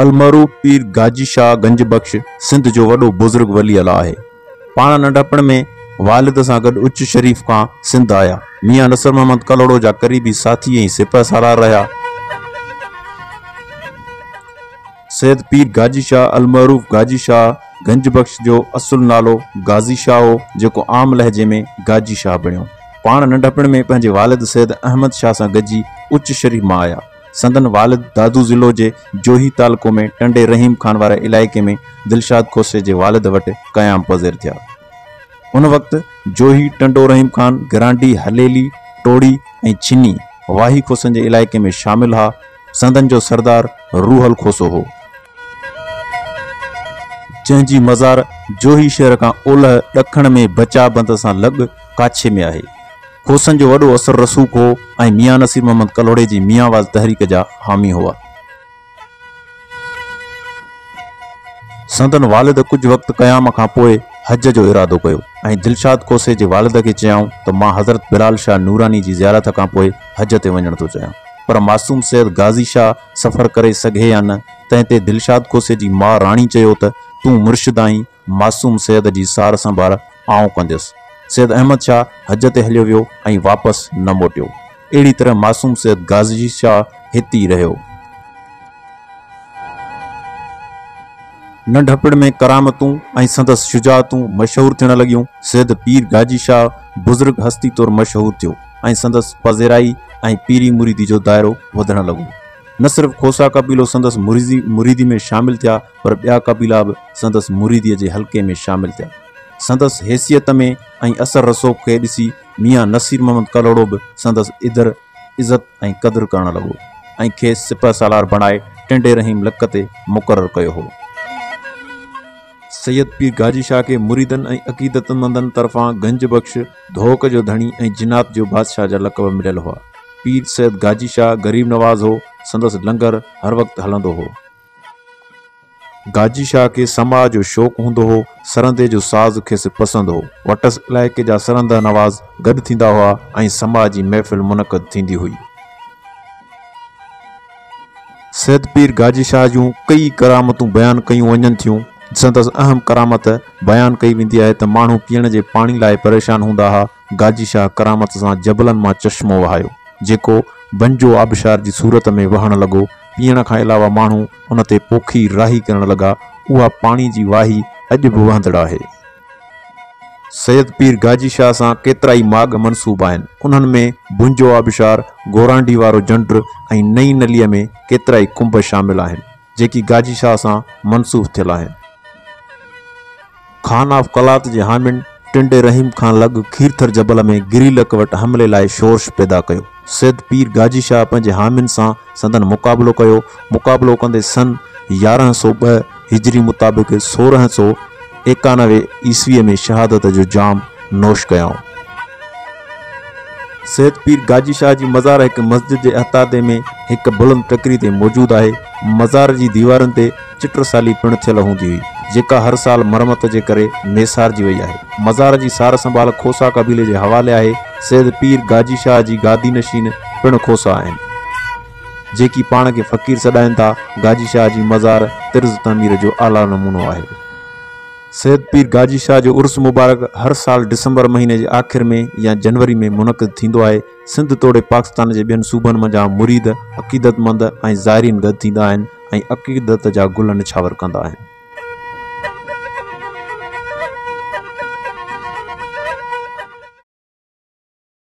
अलमरू पीर गाजी शाह गंज बख्श सिंध जो वॾो बुज़ुर्ग वलियल है पा पाण नंढपण में वालिद सां गॾु उच शरीफ़ का सिंध आया मियाँ नसर मोहम्मद कलोड़ो जा क़रीबी साथी ऐं सिपह सारार रहा सैद पीर गाजी शाह अलमरूफ़ गाजी शाह गंज बख्श जो असुलु नालो गाज़ी शाह हो जो आम लहजे में गाजी शाह बणियो पाण नंढपण में पंहिंजे वालिद सैद अहमद शाह से गॾिजी उच शरीफ़ में आया संदन वालिद दादू ज़िलो जे जोही तालुको में टंडे रहीम ख़ान वारे इलाइक़े में दिलशाद खोसे जे वालिद वटि क़याम पज़िर थिया उन वक़्ति जोही टंडो रहीम ख़ान ग्रांडी हलेली टोड़ी ऐं छिनी वाही खोसन जे इलाइक़े में शामिलु आहे संदन जो सरदार रूहल खोसो हो जहिंजी मज़ार जोही शहर खां ओलह ॾखण में बचा बंद सां लॻ काछे में आहे कोसन जो वो असर रसूख हो ऐं मियां नसीर मोहम्मद कलोड़े जी मियांवाज़ तहरीक जहा हामी हुआ संदन वालिद कुछ वक्त क़याम का पोइ हज जो इरादो कर दिलशाद कोसे के वालिद के चयाऊं तो मां हज़रत बिलाल शाह नूरानी की ज़ियारत का हज ते वञण थो चाहियां पर मासूम सैद गाज़ी शाह सफ़र करे सें या न तंहिं ते दिलशाद कोसे की माँ रानी तू त तूं मुर्शिद आहीं मासूम सैद की सार संभाल आउं कंदुसि सैद अहमद शाह हज ते हलियो वियो ऐं वापसि न मोटियो अहिड़ी तरह मासूम सैद गाज़ी शाह हिते ई रहियो नंढपिण में करामतूं ऐं संदसि शुजा मशहूरु थियणु लॻियूं सैद पीर गाजी शाह बुज़ुर्ग हस्ती तौरु मशहूरु थियो ऐं संदसि पज़ेराई ऐं पीरी मुरीदी जो दायरो वधणु लॻो न सिर्फ़ु खोसा कबीलो संदसि मुरीदी मुरीदी में शामिलु थिया पर ॿिया कबीला बि संदसि मुरीदीअ जे हल्के में शामिलु थिया संदस हैसियत में असर रसोक खे ऐसी मियाँ नसीर मोहम्मद कलोड़ो भी संदस इधर इज्जत कदर क़दुरु करणु लॻो सिपा सालार सिपसलार बणाए टंडे रहीम लक ते मुक़ररु कयो हो सैयद पीर गाजीशाह खे अकीदत मंदन तरफा गंज बख्श धोक जो धणी ए जिनात जो बादशाह जा लक़ब मिलल हुआ पीर सैयद गाजी शाह ग़रीब नवाज़ हो संदस लंगर हर वक्त हलंदो हो गाजी शाह खे समाज जो शौक़ु हूंदो हो सरंदे जो साज़ खेस पसंद हो वटस इलाके जा सरंदा नवाज़ गॾु थींदा हुआ ऐं समा जी महफ़िल मुनक़द थींदी हुई सैद पीर गाजी शाह जूं कई करामतूं बयानु कयूं वञनि थियूं संदसि अहम करामत बयानु कई वेंदी आहे त माण्हू पीअण जे पाणी लाइ परेशान हूंदा हुआ गाजी शाह करामत सां जबलनि मां चश्मो वहायो जेको बंजो आबशार जी सूरत में वहणु लॻो पीअण खां अलावा माण्हू उन ते पोखी राही करणु लॻा उहा पाणी जी वाही अॼु बि वहंदड़ु आहे सैद पीर गाजी शाह सां केतिरा ई माग मनसूब आहिनि उन्हनि में भुंजो आबिशार गोरांडी वारो जंड ऐं नई नलीअ में केतिरा ई कुंभ शामिल आहिनि जेकी शाह सां मनसूब थियल आहिनि खान ऑफ कलात जे हामिन टिंडे रहीम खां लग खीरथर जबल में गिरीलक वटि हमले लाइ शोरश पैदा कयो सिद पीर गाजी शाह पंहिंजे हामिन से संदन मुक़ाबिलो कयो मुक़ाबिलो कंदे सन यारह सौ ॿ हिजरी मुताबिक़ सोरहं सौ एकानवे ईस्वी में शहादत जो जाम नोश कयाऊं सैद पीर गाजी शाह जी मज़ार एक मस्जिद के अहतादे में एक बुलंद टकरी से मौजूद है मज़ार की दीवारुनि से चिटरसाली पिण थियल होंगी हुई जेका हर साल मरमत जे करे नेसारजी वई आहे मज़ार जी सार संभाल खोसा क़बीले जे हवाले आहे सैद पीर गाजी शाह जी गादी नशीन पिणु खोसा आहिनि जेकी पाण खे फ़क़ीर सॾाइनि था गाजी शाह जी मज़ार तिर्ज़ तमीर जो आला नमूनो आहे सैद पीर गाजी शाह जो उर्स मुबारक हर साल डिसंबर महीने जे आख़िरि में या जनवरी में मुनक़िद थींदो आहे सिंध तोड़े पाकिस्तान जे ॿियनि सूबनि मंझां मुरीद अक़ीदतमंद ऐं ज़ाइरीन गॾु थींदा आहिनि ऐं अक़ीदत जा गुल निछावर कंदा आहिनि